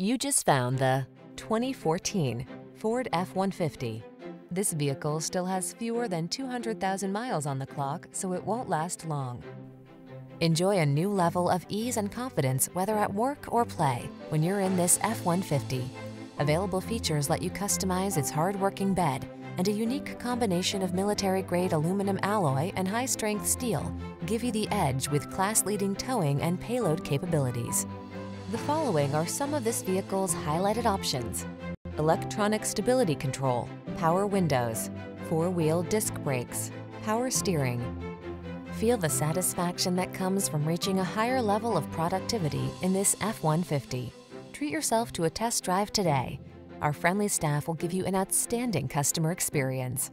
You just found the 2014 Ford F-150. This vehicle still has fewer than 200,000 miles on the clock, so it won't last long. Enjoy a new level of ease and confidence whether at work or play when you're in this F-150. Available features let you customize its hard-working bed and a unique combination of military-grade aluminum alloy and high-strength steel give you the edge with class-leading towing and payload capabilities. The following are some of this vehicle's highlighted options. Electronic stability control, power windows, four-wheel disc brakes, power steering. Feel the satisfaction that comes from reaching a higher level of productivity in this F-150. Treat yourself to a test drive today. Our friendly staff will give you an outstanding customer experience.